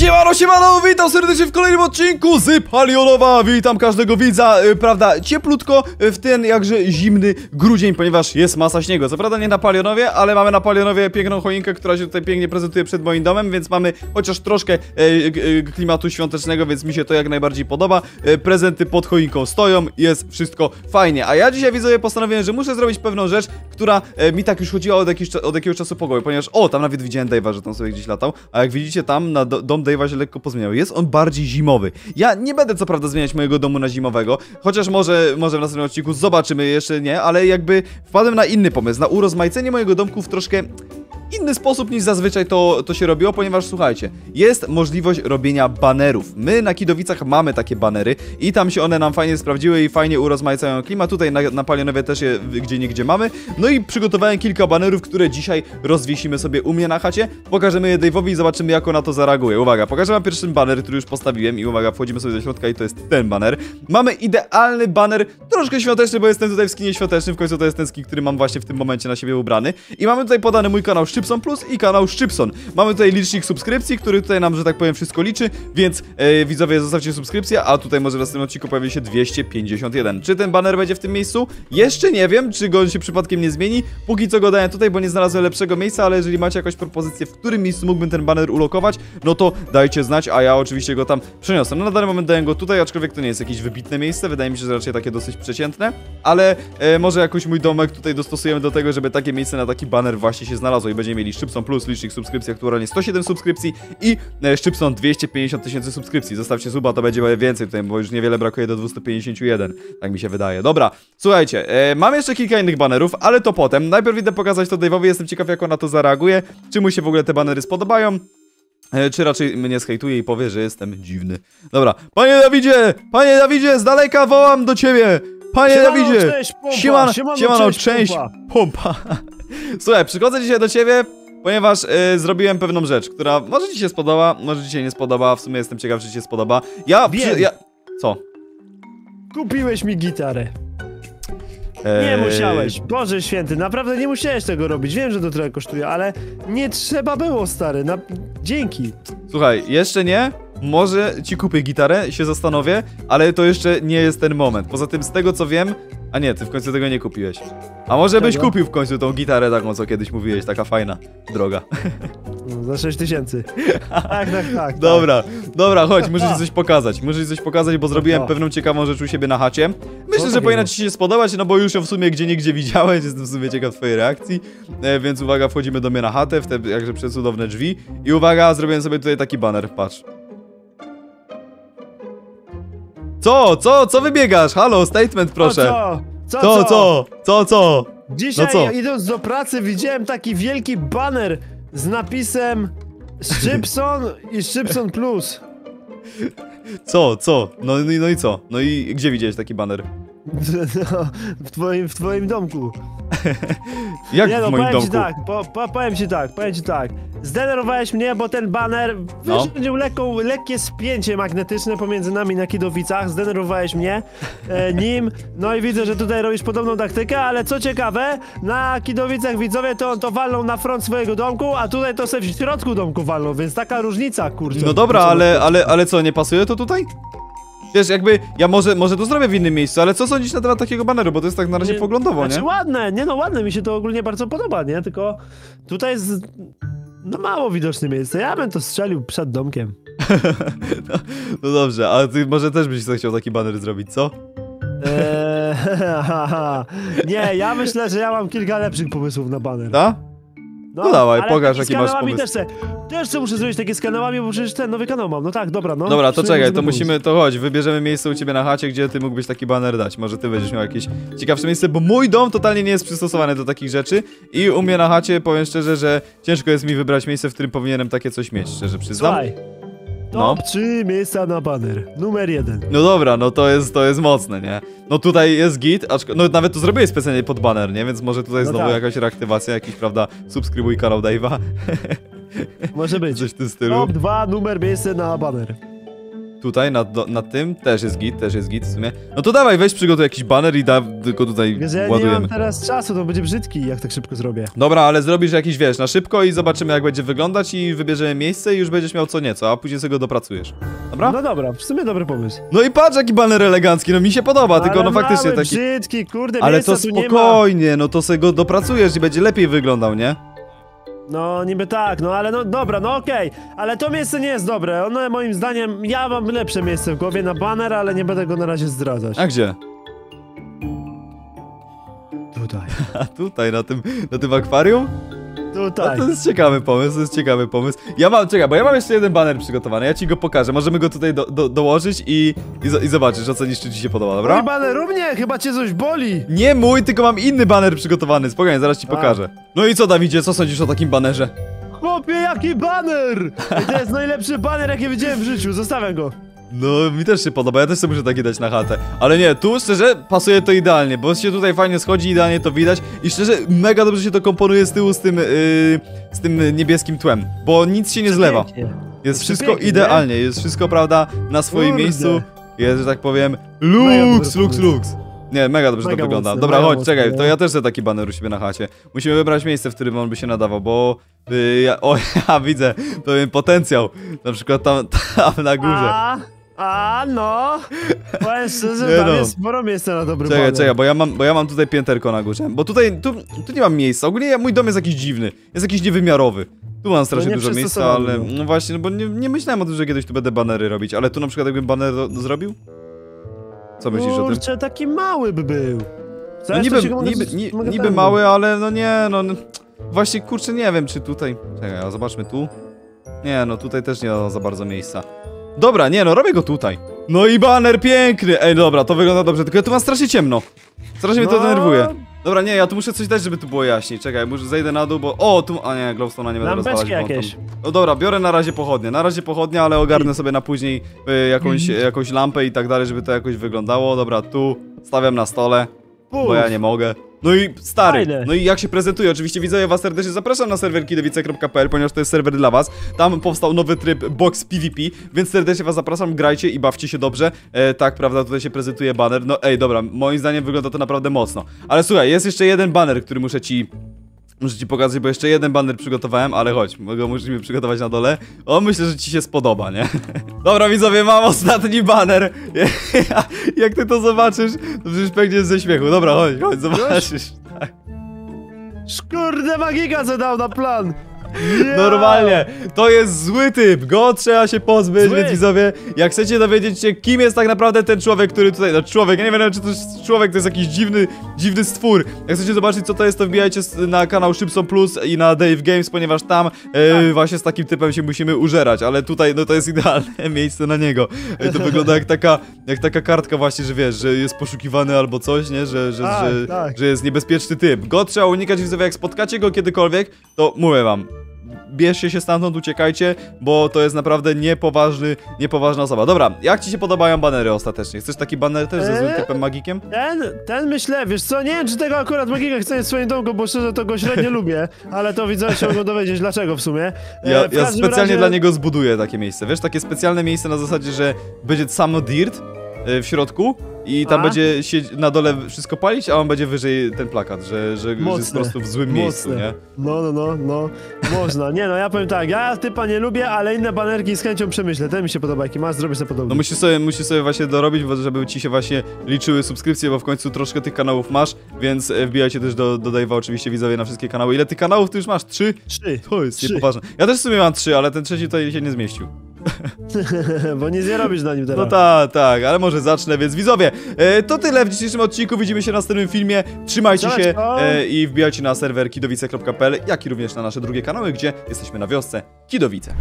Siemano, siemano, witam serdecznie w kolejnym odcinku z Palionowa Witam każdego widza, y, prawda, cieplutko y, w ten jakże zimny grudzień, ponieważ jest masa śniegu. Co prawda nie na Palionowie, ale mamy na Palionowie piękną choinkę, która się tutaj pięknie prezentuje przed moim domem Więc mamy chociaż troszkę e, e, klimatu świątecznego, więc mi się to jak najbardziej podoba. E, Prezenty pod choinką stoją, jest wszystko fajnie. A ja dzisiaj widzowie postanowiłem, że muszę zrobić pewną rzecz, która mi tak już chodziła od, od jakiegoś czasu po głowie Ponieważ, o, tam nawet widziałem Dave'a, że tam sobie gdzieś latał A jak widzicie tam, na do, dom Dave'a się lekko pozmieniał. Jest on bardziej zimowy. Ja nie będę co prawda zmieniać mojego domu na zimowego Chociaż może, może w następnym odcinku zobaczymy, jeszcze nie Ale jakby wpadłem na inny pomysł Na urozmaicenie mojego domku w troszkę inny sposób niż zazwyczaj to, to się robiło, ponieważ słuchajcie, jest możliwość robienia banerów. My na Kidowicach mamy takie banery i tam się one nam fajnie sprawdziły i fajnie urozmaicają klimat. Tutaj na, na Palionowie też je gdzie niegdzie mamy. No i przygotowałem kilka banerów, które dzisiaj rozwiesimy sobie u mnie na chacie. Pokażemy je Dave'owi i zobaczymy jak on na to zareaguje. Uwaga, pokażę wam pierwszy baner, który już postawiłem i uwaga, wchodzimy sobie do środka i to jest ten baner. Mamy idealny baner, troszkę świąteczny, bo jestem tutaj w skinie świątecznym, w końcu to jest ten skin, który mam właśnie w tym momencie na siebie ubrany. I mamy tutaj podany mój kanał Szczypson Plus i kanał Szczypson. Mamy tutaj licznik subskrypcji, który tutaj nam, że tak powiem, wszystko liczy, więc e, widzowie zostawcie subskrypcję, a tutaj może w następnym odcinku pojawi się 251. Czy ten baner będzie w tym miejscu? Jeszcze nie wiem, czy go się przypadkiem nie zmieni. Póki co go daję tutaj, bo nie znalazłem lepszego miejsca, ale jeżeli macie jakąś propozycję, w którym miejscu mógłbym ten baner ulokować, no to dajcie znać, a ja oczywiście go tam przeniosę. No na dany moment daję go tutaj, aczkolwiek to nie jest jakieś wybitne miejsce, wydaje mi się, że raczej takie dosyć przeciętne, ale e, może jakoś mój domek tutaj dostosujemy do tego, żeby takie miejsce na taki baner właśnie się znalazło i będziemy mieli Szczypson Plus, licznik subskrypcji, aktualnie 107 subskrypcji i e, Szczypson 250 tysięcy subskrypcji. Zostawcie suba, to będzie więcej tutaj, bo już niewiele brakuje do 251, tak mi się wydaje. Dobra, słuchajcie, e, mam jeszcze kilka innych banerów, ale to potem. Najpierw idę pokazać to Dave'owi, jestem ciekaw jak on na to zareaguje, czy mu się w ogóle te banery spodobają. E, Czy raczej mnie zhejtuje i powie, że jestem dziwny. Dobra, panie Dawidzie! Panie Dawidzie, z daleka wołam do ciebie! Panie Siemano, Dawidzie! cześć, pompa, siemano, siemano, siemano, cześć, cześć, pompa. Słuchaj, przychodzę dzisiaj do ciebie, ponieważ e, zrobiłem pewną rzecz, która może ci się spodoba, może ci się nie spodoba, w sumie jestem ciekaw, czy ci się spodoba. Ja, Wiem. ja... Co? Kupiłeś mi gitarę. Nie Eee, musiałeś. Boże święty, naprawdę nie musiałeś tego robić. Wiem, że to trochę kosztuje, ale nie trzeba było, stary. Na... Dzięki. Słuchaj, jeszcze nie. Może ci kupię gitarę, się zastanowię, ale to jeszcze nie jest ten moment. Poza tym, z tego co wiem. A nie, ty w końcu tego nie kupiłeś. A może byś Czego? kupił w końcu tą gitarę taką, co kiedyś mówiłeś, taka fajna, droga. No, za 6 tysięcy. Tak, tak, tak. Dobra, dobra, chodź, muszę ci coś pokazać. Muszę ci coś pokazać, bo zrobiłem No. pewną ciekawą rzecz u siebie na chacie. Myślę, że powinna ci się spodobać, no bo już ją w sumie gdzie nigdzie widziałeś, jestem w sumie ciekaw twojej reakcji. E, więc uwaga, wchodzimy do mnie na chatę, w te jakże przecudowne drzwi. I uwaga, zrobiłem sobie tutaj taki baner, patrz. Co, co, co wybiegasz? Halo, statement proszę. Co? Co, Co, co, co, co? Dzisiaj No co? idąc do pracy widziałem taki wielki baner z napisem Szczypson i Szczypson Plus. Co, co? No, no, i- no i co? No i gdzie widziałeś taki baner? No, w, twoim, w twoim domku. Jak nie w no, moim powiem domku? ci tak, po, po, powiem ci tak, powiem ci tak. Zdenerwowałeś mnie, bo ten baner No. wyrządził lekką, lekkie spięcie magnetyczne pomiędzy nami na Kidowicach. Zdenerwowałeś mnie e, nim. No i widzę, że tutaj robisz podobną taktykę, ale co ciekawe, na Kidowicach widzowie to, to walną na front swojego domku, a tutaj to sobie w środku domku walną, więc taka różnica, kurczę. No dobra, ale, ale, ale co, nie pasuje to tutaj? Wiesz, jakby, ja może, może to zrobię w innym miejscu, ale co sądzisz na temat takiego baneru, bo to jest tak na razie poglądowo, Znaczy nie? ładne, nie no ładne, mi się to ogólnie bardzo podoba, nie? Tylko tutaj jest no mało widoczne miejsce. Ja bym to strzelił przed domkiem. No dobrze, ale ty może też byś chciał taki baner zrobić, co? Eee, nie, ja myślę, że ja mam kilka lepszych pomysłów na baner. Da? No dawaj, ale pokaż, jaki masz pomysł. Też, se, też se muszę zrobić takie z kanałami, bo przecież ten nowy kanał mam. No tak, dobra, no. Dobra, to czekaj, to musimy, to chodź, wybierzemy miejsce u ciebie na chacie, gdzie ty mógłbyś taki baner dać. Może ty będziesz miał jakieś ciekawsze miejsce, bo mój dom totalnie nie jest przystosowany do takich rzeczy i u mnie na chacie, powiem szczerze, że ciężko jest mi wybrać miejsce, w którym powinienem takie coś mieć, szczerze przyznam. Słuchaj. No. Top 3 miejsca na baner. Numer jeden. No dobra, no to jest, to jest mocne, nie? No tutaj jest git, aczko, no nawet to zrobiłeś specjalnie pod baner, nie? Więc może tutaj No znowu tak. jakaś reaktywacja, jakiś, prawda, subskrybuj kanał Dave'a, Może być. coś w tym stylu. Top 2, numer miejsce na baner. Tutaj, nad, do, nad tym, też jest git, też jest git w sumie. No to dawaj, weź przygotuj jakiś baner i da, tylko tutaj Wiesz, ja nie ładujemy. mam teraz czasu, to będzie brzydki, jak tak szybko zrobię. Dobra, ale zrobisz jakiś, wiesz, na szybko i zobaczymy jak będzie wyglądać i wybierzemy miejsce i już będziesz miał co nieco, a później sobie go dopracujesz. Dobra? No dobra, w sumie dobry pomysł. No i patrz jaki baner elegancki, no mi się podoba, tylko Ale no faktycznie taki... brzydki, kurde, Ale to nie spokojnie, no to sobie go dopracujesz i będzie lepiej wyglądał, nie? No niby tak, no ale no dobra, no okej, ale to miejsce nie jest dobre. Ono moim zdaniem, ja mam lepsze miejsce w głowie na baner, ale nie będę go na razie zdradzać. A gdzie? Tutaj. A tutaj, na tym, na tym akwarium? A Tutaj. to jest ciekawy pomysł, to jest ciekawy pomysł. Ja mam, czekaj, bo ja mam jeszcze jeden baner przygotowany, ja ci go pokażę. Możemy go tutaj do, do, dołożyć i, i, i zobaczysz, ocenisz, czy ci się podoba, Mój dobra? baner u mnie, chyba cię coś boli. Nie mój, tylko mam inny baner przygotowany, spokojnie, zaraz ci A. pokażę. No i co, Dawidzie, co sądzisz o takim banerze? Chłopie, jaki baner! Ej, to jest najlepszy baner, jaki widziałem w życiu, zostawiam go. No, mi też się podoba, ja też sobie muszę takie dać na chatę. Ale nie, tu szczerze pasuje to idealnie, bo się tutaj fajnie schodzi, idealnie to widać i szczerze mega dobrze się to komponuje z tyłu z tym, yy, z tym niebieskim tłem, bo nic się nie zlewa. Jest wszystko idealnie, jest wszystko, prawda, na swoim Kurde. miejscu. Jest, że tak powiem, lux, pomysł. lux. Nie, mega dobrze Mega to wygląda. Dobra, chodź, mocny, czekaj, no. to ja też chcę taki baner u siebie na chacie. Musimy wybrać miejsce, w którym on by się nadawał, bo... Yy, ja, o, ja widzę pewien potencjał. Na przykład tam, tam na górze. A, no. Powiem szczerze, Nie tam no. jest sporo miejsca na dobry Czekaj, baner. czekaj, bo ja mam, bo ja mam tutaj pięterko na górze. Bo tutaj, tu, tu nie mam miejsca. Ogólnie ja- mój dom jest jakiś dziwny. Jest jakiś niewymiarowy. Tu mam strasznie nie dużo miejsca, ale... no. No właśnie, no bo nie, nie myślałem o tym, że kiedyś tu będę banery robić. Ale tu na przykład jakbym baner do, do zrobił? Co myślisz o tym? Kurczę, taki mały by był. No Chcesz, niby, niby, niby ten- mały, ale no nie, no... no Właśnie, kurczę, nie wiem, czy tutaj... Czekaj, a zobaczmy tu. Nie, no tutaj też nie ma za bardzo miejsca. Dobra, nie no, robię go tutaj. No i baner piękny! Ej, dobra, to wygląda dobrze, tylko ja tu mam strasznie ciemno. Strasznie mnie to No. denerwuje. Dobra, nie, ja tu muszę coś dać, żeby tu było jaśniej. Czekaj, muszę zejdę na dół, bo... O, tu... A nie, glowstone'a nie będę rozwalać. Lampeczki bo on tam- jakieś. No dobra, biorę na razie pochodnie. Na razie pochodnie, ale ogarnę sobie na później y, jakąś, jakąś lampę i tak dalej, żeby to jakoś wyglądało. Dobra, tu stawiam na stole, bo Puf. ja nie mogę. No i stary, Fajne. no i jak się prezentuje? Oczywiście widzowie was serdecznie zapraszam na serwer kidowice.pl, ponieważ to jest serwer dla was. Tam powstał nowy tryb Box PvP, więc serdecznie was zapraszam, grajcie i bawcie się dobrze. E, tak, prawda, tutaj się prezentuje banner. No ej, dobra, moim zdaniem wygląda to naprawdę mocno. Ale słuchaj, jest jeszcze jeden banner, który muszę ci Muszę ci pokazać, bo jeszcze jeden banner przygotowałem, ale chodź, go musimy przygotować na dole. O, myślę, że ci się spodoba, nie? Dobra, widzowie, mam ostatni banner. Jak ty to zobaczysz, to przecież pękniesz ze śmiechu. Dobra, chodź, chodź, zobaczysz. Tak. Szkurde magika co dał na plan. Ja. Normalnie, to jest zły typ, go trzeba się pozbyć, Zły. więc widzowie, jak chcecie dowiedzieć się, kim jest tak naprawdę ten człowiek, który tutaj, no człowiek, ja nie wiem, czy to jest człowiek, to jest jakiś dziwny, dziwny stwór. Jak chcecie zobaczyć, co to jest, to wbijajcie na kanał Szybson Plus i na Dave Games, ponieważ tam e, Tak. właśnie z takim typem się musimy użerać, ale tutaj, no to jest idealne miejsce na niego. E, to wygląda jak taka, jak taka kartka właśnie, że wiesz, że jest poszukiwany albo coś, nie, że, że, Tak, że, tak. że jest niebezpieczny typ. Go trzeba unikać, widzowie, jak spotkacie go kiedykolwiek, to mówię wam, bierzcie się stamtąd, uciekajcie, bo to jest naprawdę niepoważny, niepoważna osoba. Dobra, jak ci się podobają banery ostatecznie? Chcesz taki baner też ze złym Eee? typem magikiem? Ten, ten myślę, wiesz co, nie wiem czy tego akurat magika chce mieć w swoim domku, bo szczerze to go średnio lubię, ale to widzę, się mogą dowiedzieć dlaczego w sumie. E, Ja, w ja specjalnie razie- dla niego zbuduję takie miejsce. Wiesz, takie specjalne miejsce na zasadzie, że będzie samo dirt y, w środku i tam A? będzie się na dole wszystko palić, a on będzie wyżej ten plakat, że, że, jest po prostu w złym miejscu, Mocne. nie? No, no, no, no, można. Nie no, ja powiem tak, ja typa nie lubię, ale inne banerki z chęcią przemyślę. Ten mi się podoba, jaki masz, zrobię sobie podobny. No musisz sobie, musisz sobie właśnie dorobić, żeby ci się właśnie liczyły subskrypcje, bo w końcu troszkę tych kanałów masz, więc e, wbijajcie też do, do Dave'a oczywiście widzowie na wszystkie kanały. Ile tych kanałów ty już masz? Trzy? Trzy, To jest Trzy. niepoważne. Ja też w sumie mam trzy, ale ten trzeci tutaj się nie zmieścił. bo nic nie robisz na nim teraz. No tak, tak, ale może zacznę, więc widzowie, e, to tyle w dzisiejszym odcinku, widzimy się na następnym filmie, trzymajcie się Siemaneczko. e, i wbijajcie na serwer kidowice.pl, jak i również na nasze drugie kanały, gdzie jesteśmy na wiosce Kidowice.